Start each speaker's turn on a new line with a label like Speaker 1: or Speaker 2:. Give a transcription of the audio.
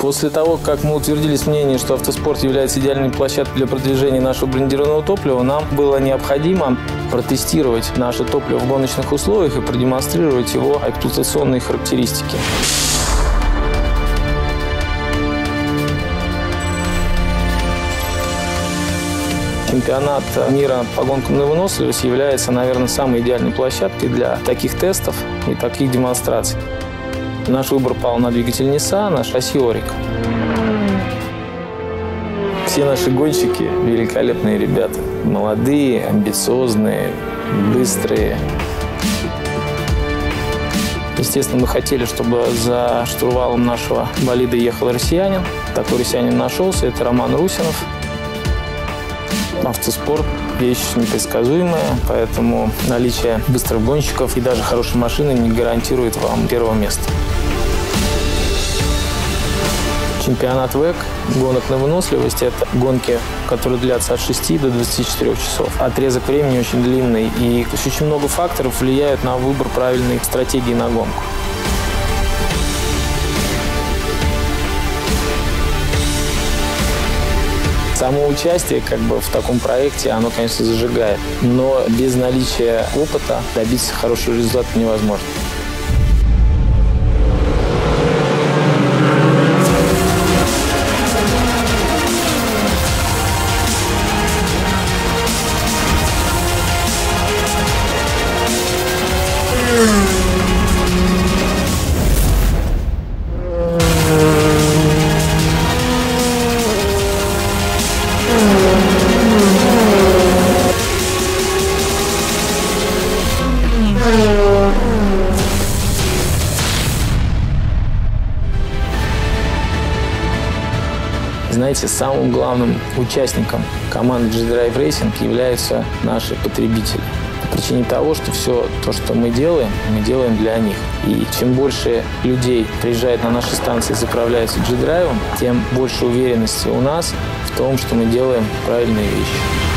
Speaker 1: После того, как мы утвердились мнение, что автоспорт является идеальной площадкой для продвижения нашего брендированного топлива, нам было необходимо протестировать наше топливо в гоночных условиях и продемонстрировать его эксплуатационные характеристики. Чемпионат мира по гонкам на выносливость является, наверное, самой идеальной площадкой для таких тестов и таких демонстраций. Наш выбор пал на двигатель Nissan, на шасси Орик. Все наши гонщики – великолепные ребята. Молодые, амбициозные, быстрые. Естественно, мы хотели, чтобы за штурвалом нашего болида ехал россиянин. Такой россиянин нашелся. Это Роман Русинов. Автоспорт – вещь непредсказуемая, поэтому наличие быстрых гонщиков и даже хорошей машины не гарантирует вам первого места. Чемпионат ВЭК гонок на выносливость – это гонки, которые длятся от 6 до 24 часов. Отрезок времени очень длинный, и очень много факторов влияют на выбор правильной стратегии на гонку. Само участие как бы в таком проекте, оно, конечно, зажигает. Но без наличия опыта добиться хорошего результата невозможно. Знаете, самым главным участником команды G-Drive Racing являются наши потребители. По причине того, что все то, что мы делаем, мы делаем для них. И чем больше людей приезжает на наши станции и заправляются G-Drive, тем больше уверенности у нас в том, что мы делаем правильные вещи.